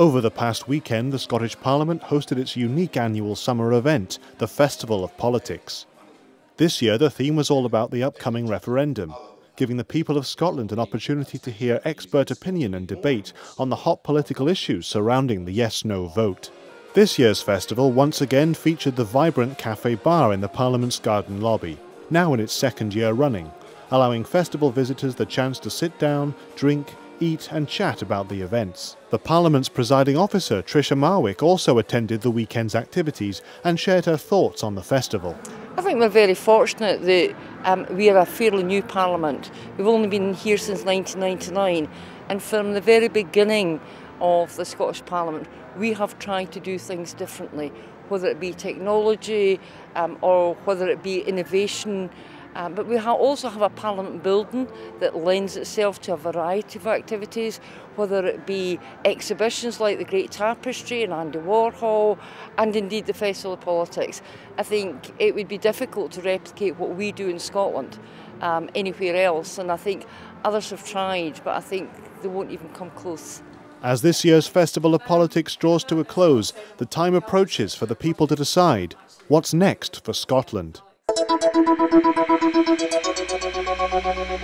Over the past weekend, the Scottish Parliament hosted its unique annual summer event, the Festival of Politics. This year, the theme was all about the upcoming referendum, giving the people of Scotland an opportunity to hear expert opinion and debate on the hot political issues surrounding the yes no vote. This year's festival once again featured the vibrant cafe bar in the Parliament's garden lobby, now in its second year running, allowing festival visitors the chance to sit down, drink, eat and chat about the events. The Parliament's presiding officer, Tricia Marwick, also attended the weekend's activities and shared her thoughts on the festival. I think we're very fortunate that um, we are a fairly new Parliament. We've only been here since 1999 and from the very beginning of the Scottish Parliament we have tried to do things differently, whether it be technology um, or whether it be innovation um, but we ha also have a parliament building that lends itself to a variety of activities, whether it be exhibitions like the Great Tapestry and Andy Warhol, and indeed the Festival of Politics. I think it would be difficult to replicate what we do in Scotland um, anywhere else, and I think others have tried, but I think they won't even come close. As this year's Festival of Politics draws to a close, the time approaches for the people to decide what's next for Scotland. Thank you.